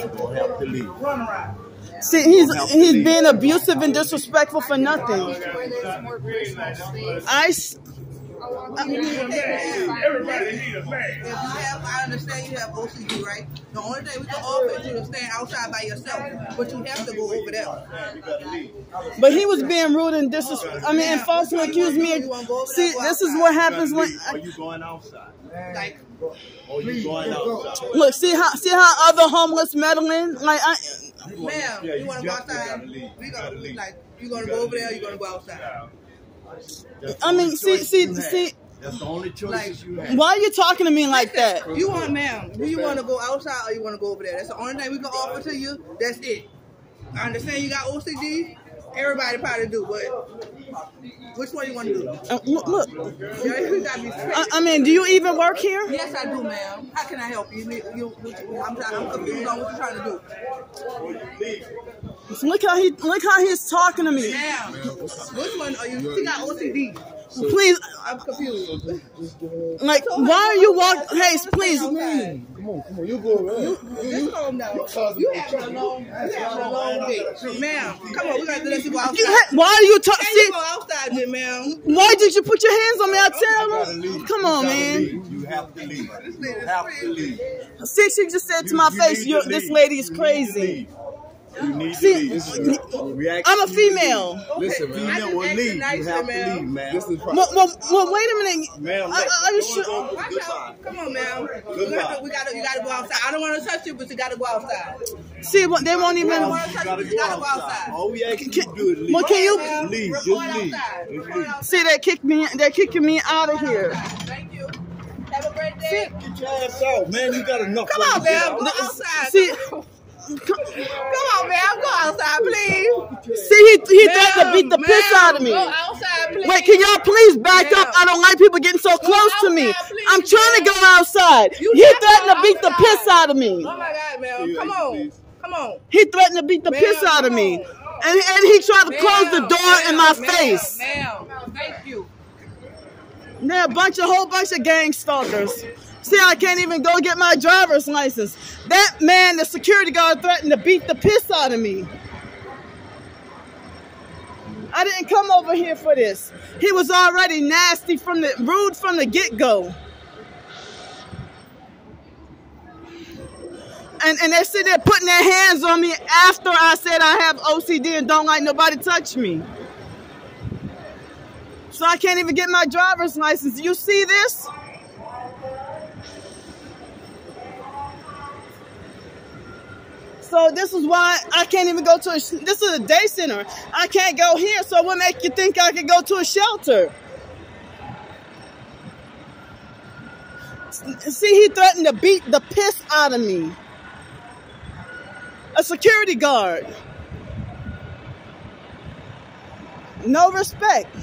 you're gonna have to leave. See, he's he's being abusive and disrespectful for nothing. I. s- Everybody need a man. If you have, I understand you have OCD, right? The only thing we can offer is you to stand outside by yourself, but you have to go over there. But he was being rude and disrespectful. I mean, and falsely accused me. Of, see, this is what happens when. Are you going outside? Like, Or you going outside? Look, see how see how other homeless meddling. Like I, ma'am, Yeah, you you want to go outside? We You gotta gonna like, you gonna go over there? You gonna go outside? That's the I mean, only see, choice see, see. That's the only choice Like- you have. Why are you talking to me like that? You want, ma'am? Do you want to go outside or you want to go over there? That's the only thing we can offer to you. That's it. I understand you got OCD. Everybody probably do, but which one you want to do? Uh, look, look. Gotta I, I mean, do you even work here? Yes, I do, ma'am. How can I help you? you, you, you I'm, I'm confused on what you're trying to do. Look how he look how he's talking to me. Ma'am, which one are you? She got OCD. Please, I'm confused. like, why are you walking? Hey, please. Come on, come on, you go around. Just calm down. You having a long, you having a long day, ma'am. Come on, we gotta let you go outside. You ha- why are you talking? Can you go outside, then, ma'am? why did you put your hands on me? I tell gotta him. Come on, man. You have to leave. You have to leave. See, she just said to my face, need you to this lady is You need to crazy. Leave. You need See, to leave. We I'm a female. leave. Listen, man. Female will asked leave. you You have to ma'am. leave, man. This is Well, well, well, wait a minute. Ma'am, I- I- are you sure? Go Watch out. Come on, ma'am. We gotta, we gotta, you gotta go outside. I don't want to touch you, but you gotta go outside. See, what they won't even. I You want to touch gotta you, you go gotta go outside. outside. All we ask you to do is leave. Well, can you- Ma'am, Leave, just going leave. outside. We're Just going leave. See, they kicked me. They're kicking me out of here. Thank you. Have a great day. Get your ass out, man. You got enough. Come on, money. ma'am. Go outside. See, Come on, ma'am. Go outside, please. see, he he threatened to beat the piss out of me. Go outside, please. Wait, can y'all please back up? I don't like people getting so close to me. outside, please, I'm trying to go outside. You He threatened to go beat the piss out of me. Oh my God, ma'am. Come on. Come on. He threatened to beat the Ma'am, piss out of me. on. And, and he tried to close the Ma'am, door in my ma'am, face. Ma'am, thank you. They're a bunch, a whole bunch of gang stalkers. See, I can't even go get my driver's license. That man, the security guard, threatened to beat the piss out of me. I didn't come over here for this. He was already nasty from the rude from the get go. And, and they sit there putting their hands on me after I said I have OCD and don't like nobody touch me. So I can't even get my driver's license. You see this? So this is why I can't even go to a, this is a day center. I can't go here. So what make you think I could go to a shelter? See, he threatened to beat the piss out of me. A security guard. No respect.